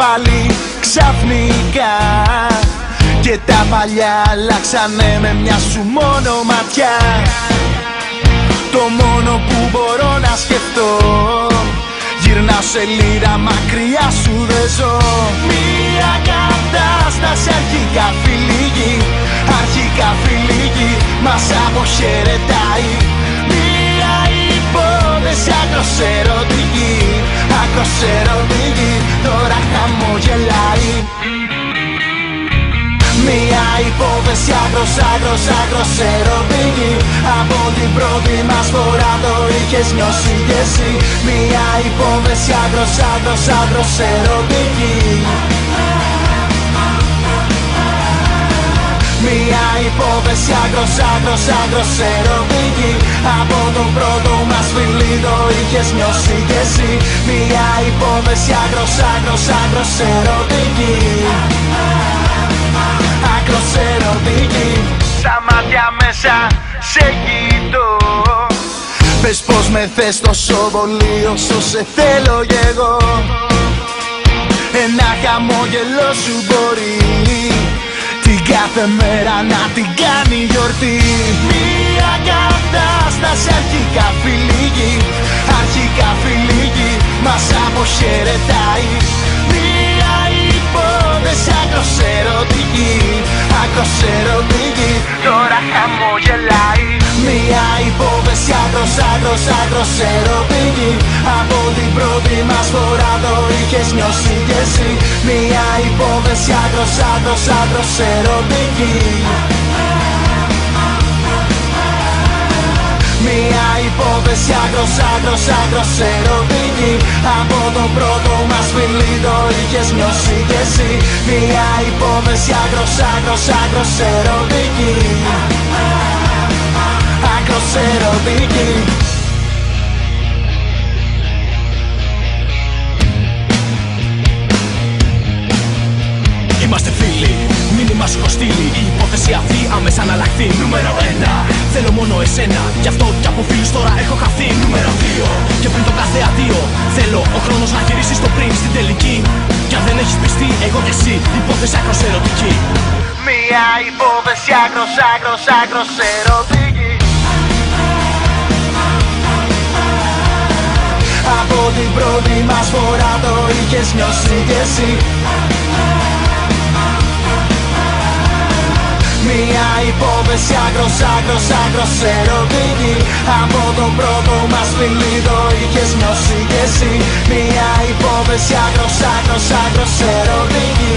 πάλι ξαφνικά. Και τα παλιά αλλάξανε με μια σου μόνο ματιά. Το μόνο που μπορώ να σκεφτώ Γυρνά σελίδα μακριά σου δεν ζω. Μια κατάσταση αρχικά φιλίγη Αρχικά φιλίγη μας αποχαιρετάει μια υπόθεση άκρος, άκρος, άκρος ερωτική Από την πρώτη μας φορά το είχες νιώσει κι εσύ. Μια υπόθεση άκρος, άκρος, άκρος ερωτική Μια υπόθεση άκρος, άκρος, άκρος ερωτική Από τον πρώτο μας φιλί το είχες νιώσει κι εσύ. Μια υπόθεση άκρος, άκρος, άκρος ερωτική μάτια μέσα σε κοιτώ Πες πως με θες τόσο πολύ όσο σε θέλω κι εγώ. Ένα χαμόγελο σου μπορεί Την κάθε μέρα να την κάνει γιορτή. Μια κατάσταση αρχικά φιλίγη Αρχικά φιλίγη μας αποχαιρετάει. Μια υπόθεση άκρος ερωτική Άκρος ερωτική. τώρα χαμογελάει Μια υπόθεση άκρος, άκρος, άκρος ερωτική Από την πρώτη μας φορά το είχες νιώσει κι εσύ Μια υπόθεση άκρος, άκρος, άκρος ερωτική Μια υπόθεση άκρος, άκρος, άκρος ερωτική. Από το πρώτο μας φιλί το είχες νιώσει κι εσύ. Μια υπόθεση άκρος, άκρος, άκρος ερωτική. Άκρος ερωτική εσένα. Γι' αυτό κι από φίλους τώρα έχω χαθεί. Νούμερο 2 Και πριν το κάθε αδείο Θέλω ο χρόνος να γυρίσει στο πριν στην τελική. Κι αν δεν έχεις πιστεί εγώ και εσύ Υπόθεση άκρος ερωτική. Μια υπόθεση άκρος, άκρος, άκρος ερωτική. Από την πρώτη μας φορά το είχες νιώσει κι εσύ. Μια υπόθεση Έπεσε άκρος, άκρος, άκρος Από τον πρώτο μας φιλί το είχες νιώσει κι εσύ. Μια υπόθεση άκρος, άκρος, άκρος ερωτική